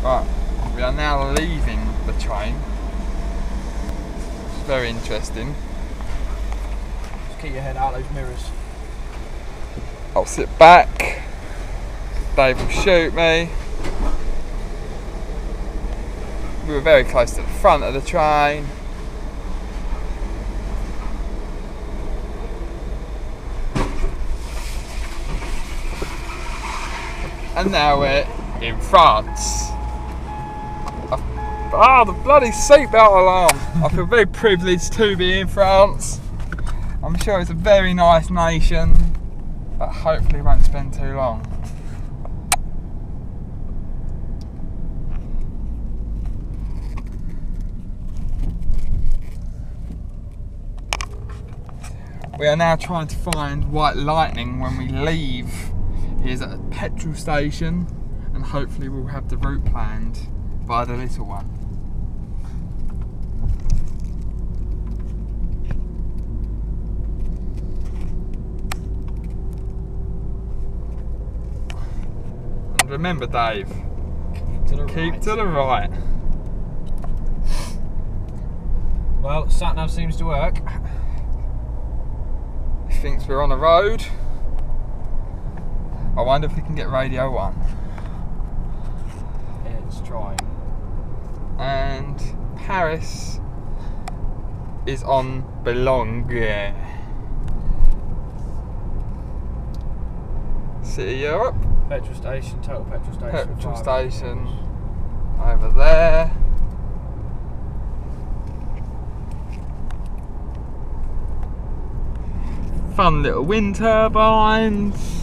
Right, we are now leaving the train. It's very interesting. Just keep your head out of those mirrors. I'll sit back. Dave will shoot me. We were very close to the front of the train. And now we're in France. Ah, the bloody seatbelt alarm! I feel very privileged to be in France. I'm sure it's a very nice nation, but hopefully won't spend too long. We are now trying to find White Lightning when we leave. Here's at a petrol station, and hopefully we'll have the route planned by the little one. And remember, Dave, To the keep right. to the right. Well, sat nav seems to work. He thinks we're on a road. I wonder if we can get Radio 1. It's trying. And Paris is on Boulogne. City Europe, Petrol station, total petrol station. petrol station over there. Fun little wind turbines.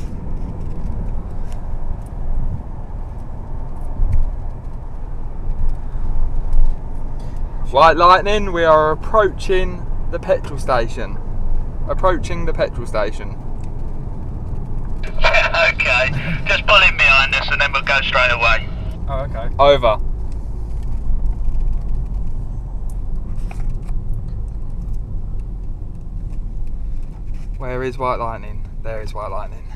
White Lightning, we are approaching the petrol station. Approaching the petrol station. okay, just pull in behind us and then we'll go straight away. Oh, okay. Over. Where is White Lightning? There is White Lightning.